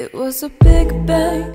It was a big bang.